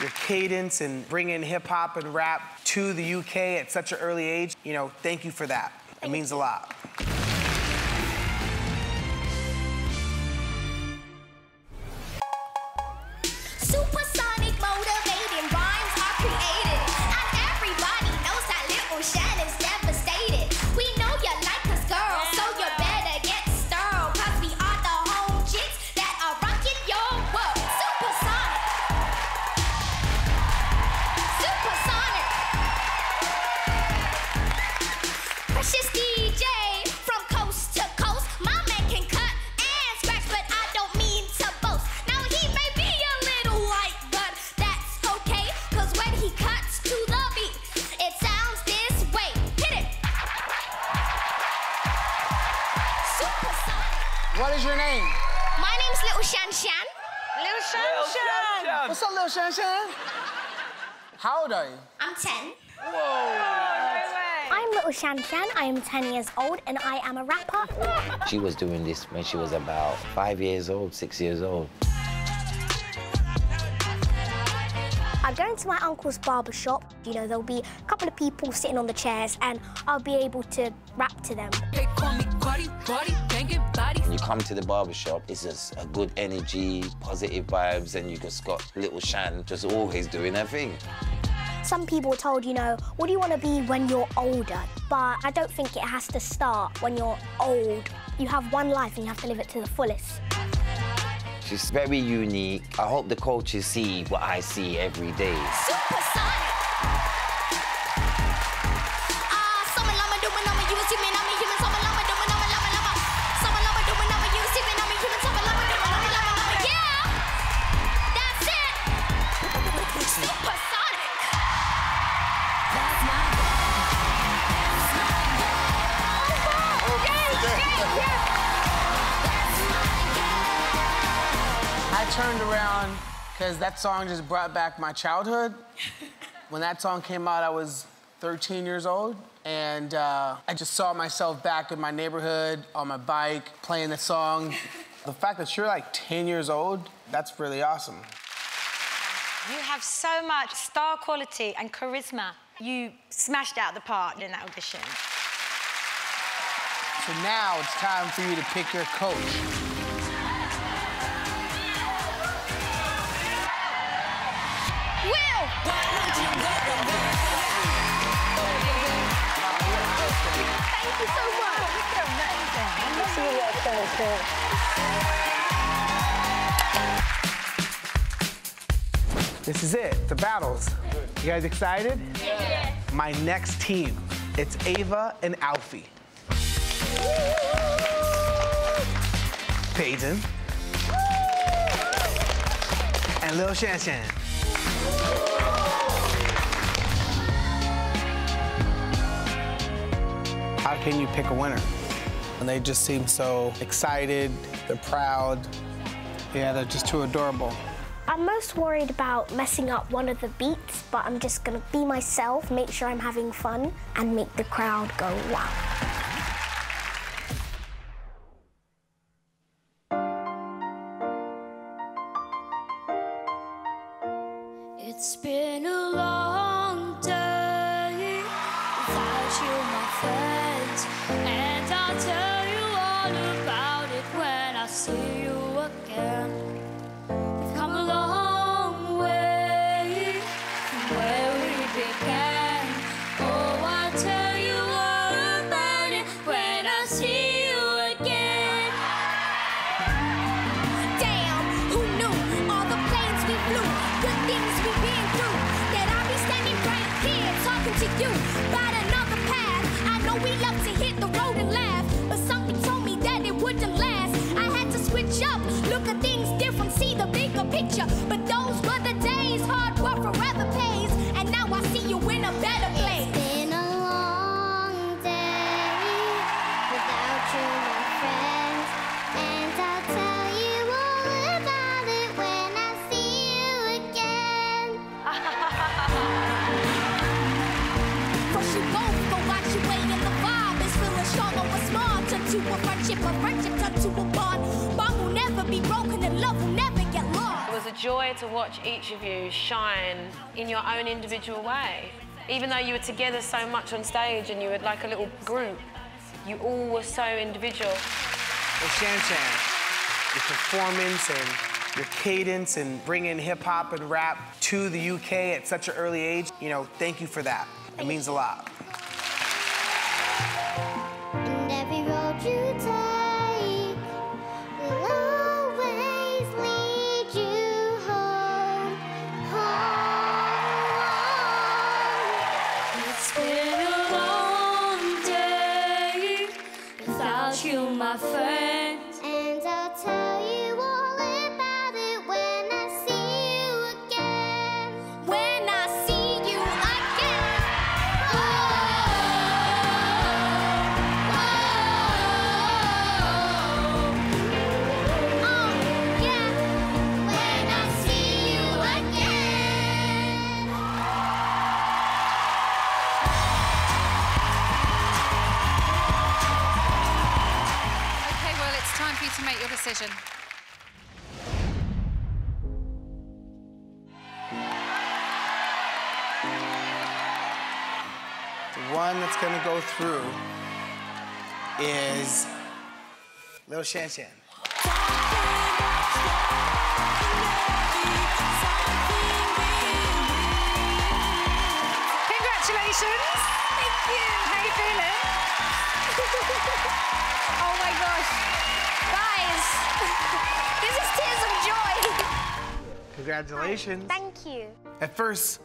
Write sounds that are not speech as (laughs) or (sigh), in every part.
your cadence and bringing hip hop and rap to the UK at such an early age. You know, thank you for that. It means a lot. Are you? I'm 10. I'm Little Shan Shan. I am 10 years old and I am a rapper. (laughs) She was doing this when she was about five years old, six years old. I go into my uncle's barber shop. You know, there'll be a couple of people sitting on the chairs and I'll be able to rap to them. They call me Cardi, Cardi, banging body. When you come to the barber shop, it's just a good energy, positive vibes, and you just got little Shan just always doing her thing. Some people are told, you know, what do you want to be when you're older? But I don't think it has to start when you're old. You have one life and you have to live it to the fullest. She's very unique. I hope the coaches see what I see every day. Supersonic. I turned around because that song just brought back my childhood. (laughs) when that song came out, I was 13 years old. And uh, I just saw myself back in my neighborhood on my bike playing the song. The fact that you're like 10 years old, that's really awesome. You have so much star quality and charisma. You smashed out the part in that audition. So now it's time for you to pick your coach. Thank you so much. This is it, the battles. You guys excited? Yeah. My next team, it's Ava and Alfie. Peyton. And Lil Shan Shan. Can you pick a winner? And they just seem so excited, they're proud. Yeah, they're just too adorable. I'm most worried about messing up one of the beats, but I'm just gonna be myself, make sure I'm having fun, and make the crowd go wow. To you about another path. I know we love to hit or small. Turn to a friendship, a friendship turn to a bond. Bond will never be broken and love will never get lost. It was a joy to watch each of you shine in your own individual way. Even though you were together so much on stage and you were like a little group, you all were so individual. Well, Shan Shan, your performance and your cadence and bringing hip hop and rap to the UK at such an early age, you know, thank you for that. It means a lot. You take gonna go through is Lil Shan Shan. Congratulations. Thank you. How you feeling? (laughs) oh my gosh. Guys, (laughs) this is tears of joy. Congratulations. Thank you. At first,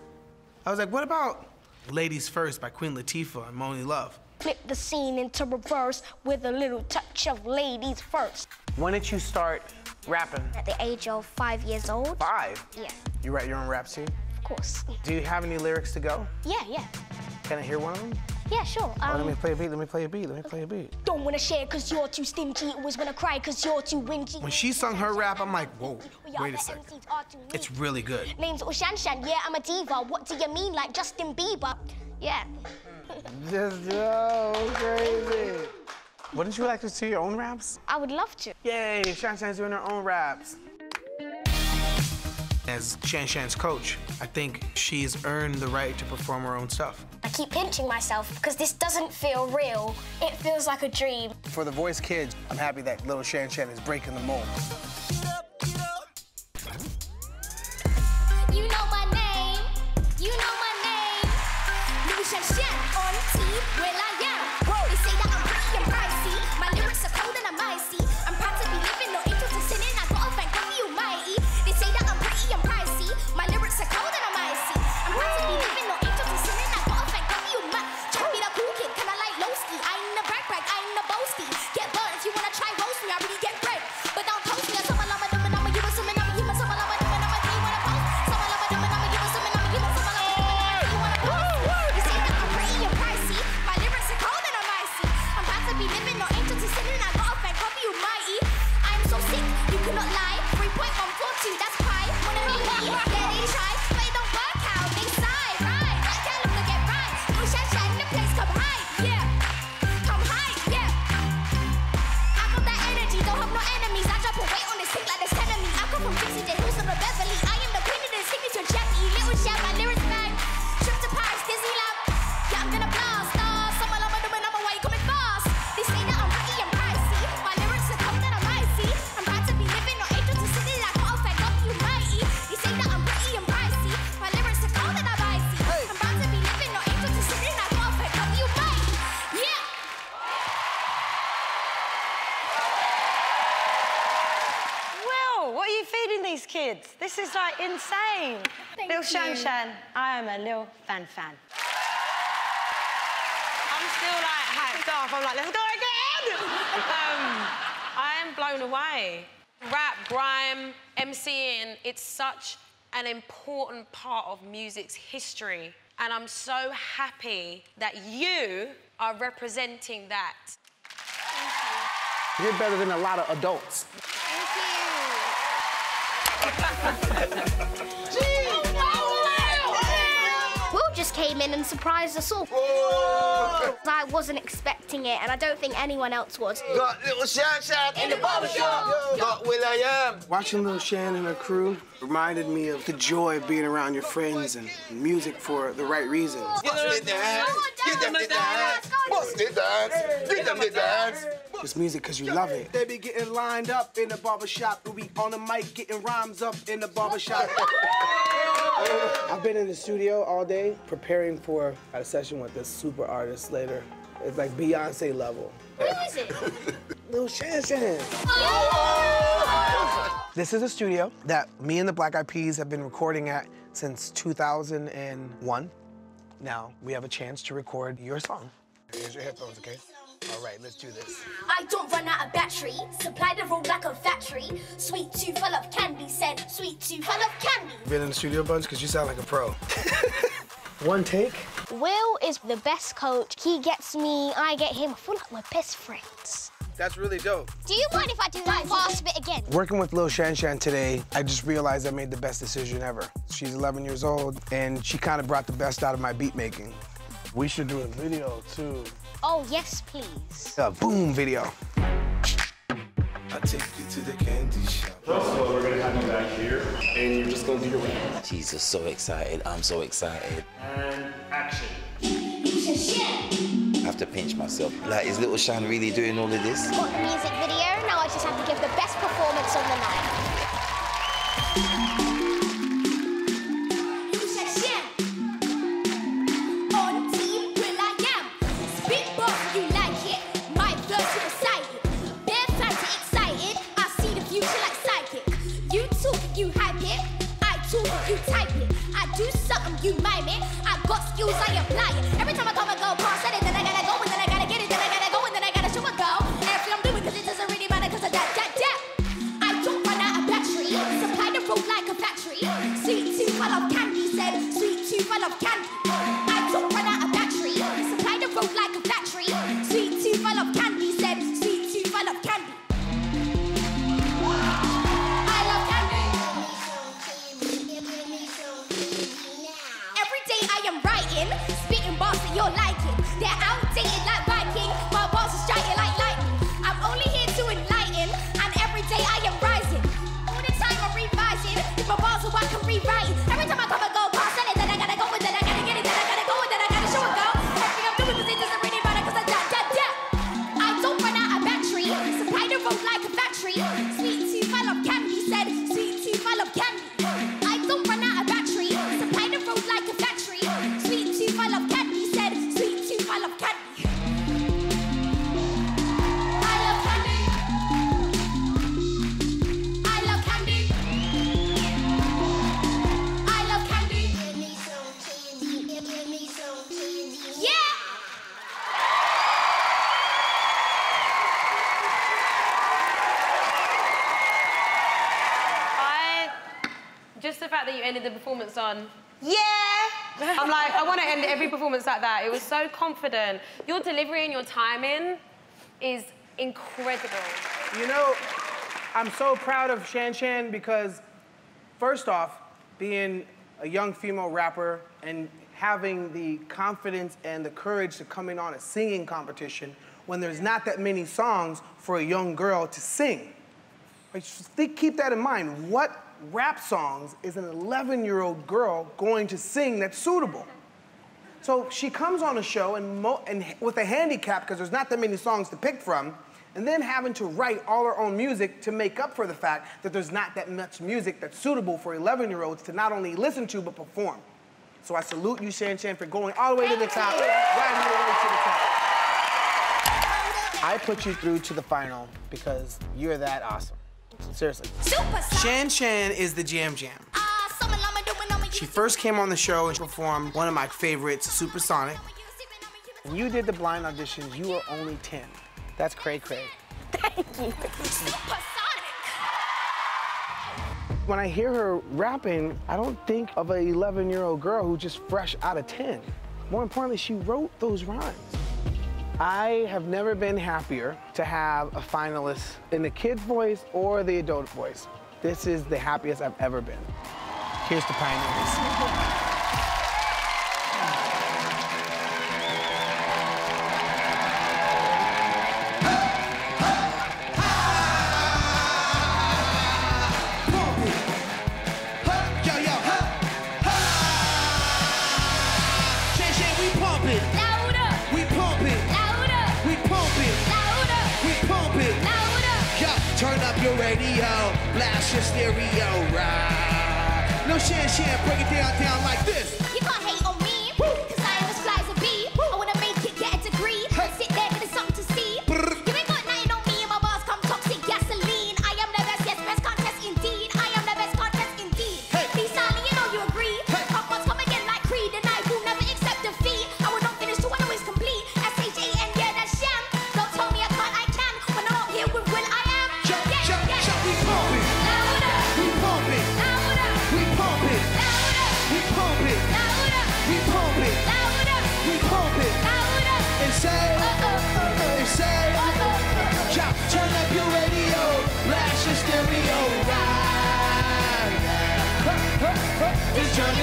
I was like, what about Ladies First by Queen Latifah and Monie Love? Flip the scene into reverse with a little touch of ladies first. When did you start rapping? At the age of five years old. Five. Yeah, You write your own raps too? of course. Do you have any lyrics to go? Yeah, yeah. Can I hear one of them? Yeah, sure. Oh, let me Um, play a beat, let me play a beat, let me play a beat. don't wanna share cause you're too stingy. Always wanna cry cause you're too whingy. When she sung her rap, I'm like, whoa, wait a second. MCs are too mean. It's really good. Name's Oshan Shan, yeah, I'm a diva. What do you mean, like Justin Bieber? Yeah. Just so crazy. Wouldn't you like to see your own raps? I would love to. Yay, Shan Shan's doing her own raps. As Shan Shan's coach, I think she's earned the right to perform her own stuff. I keep pinching myself because this doesn't feel real. It feels like a dream. For the voice kids, I'm happy that little Shan Shan is breaking the mold. You know Will, what are you feeding these kids? This is like insane. Lil Shan you. Shan, I am a Lil Fan fan. I'm still like hyped up. I'm like, let's go again. (laughs) um, I am blown away. Rap, grime, MCing, it's such an important part of music's history. And I'm so happy that you are representing that. You're better than a lot of adults. Will just just came in and surprised us all. I wasn't expecting it, and I don't think anyone else was. Got little Shan Shan in the barbershop. Got will.i.am. Watching Lil Shan and her crew reminded me of the joy of being around your friends and music for the right reasons. Get them the dance. Get them the dance. Bust the dance. Get them the dance. It's music because you love it. They be getting lined up in the barbershop. We be on the mic getting rhymes up in the barbershop. (laughs) I've been in the studio all day preparing for a session with this super artist later. It's like Beyonce level. Who is it? (laughs) Lil Shan Shan. Oh! This is a studio that me and the Black Eyed Peas have been recording at since 2001. Now we have a chance to record your song. Here's your headphones, okay? All right, let's do this. I don't run out of battery. Supply the road like a factory. Sweet tooth full of candy. Said sweet tooth full of candy. Been in the studio a bunch because you sound like a pro. (laughs) One take. Will is the best coach. He gets me, I get him. I feel like we're best friends. That's really dope. Do you mind if I do that fast bit again? Working with Lil Shan Shan today, I just realized I made the best decision ever. She's 11 years old, and she kind of brought the best out of my beat making. We should do a video too. Oh, yes, please. A boom video. I take you to the candy shop. So we're gonna have you back here, and you're just gonna do your rap. Jesus, so excited. I'm so excited. And action. I have to pinch myself. Like, is little Shan really doing all of this? Got the music video, now I just have to give the best performance on the night. And go the performance on yeah. I'm like, I want to end every performance like that. It was so confident. Your delivery and your timing is incredible. You know, I'm so proud of Shan Shan because, first off, being a young female rapper and having the confidence and the courage to come in on a singing competition when there's not that many songs for a young girl to sing. Like, keep that in mind. What rap songs is an 11 year old girl going to sing that's suitable? So she comes on a show and, and with a handicap because there's not that many songs to pick from, and then having to write all her own music to make up for the fact that there's not that much music that's suitable for 11 year olds to not only listen to but perform. So I salute you, Shan Shan, for going all the way to the top, your way to the top. I put you through to the final because you're that awesome. Seriously. Shan Shan is the Jam Jam. She first came on the show and performed one of my favorites, Supersonic. When you did the blind auditions, you were only 10. That's cray cray. Thank you. When I hear her rapping, I don't think of an 11 year old girl who's just fresh out of 10. More importantly, she wrote those rhymes. I have never been happier to have a finalist in the kid's voice or the adult voice. This is the happiest I've ever been. Here's the pioneers. blast your stereo right? No shit, shit, break it down, down like this.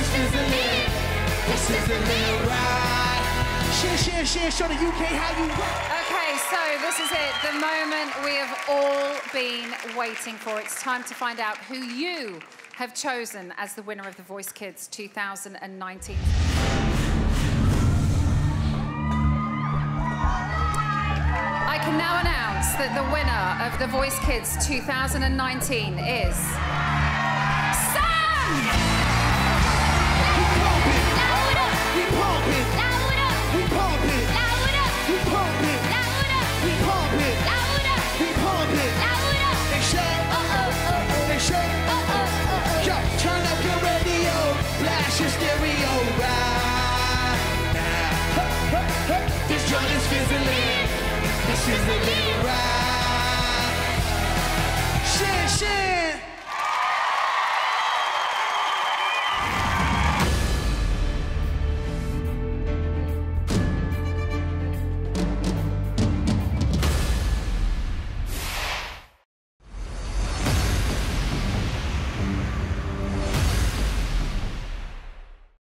Is the. This is the right. Share, share, share. Show the UK how you. Okay, so this is it. The moment we have all been waiting for. It's time to find out who you have chosen as the winner of The Voice Kids 2019. I can now announce that the winner of The Voice Kids 2019 is... easily right.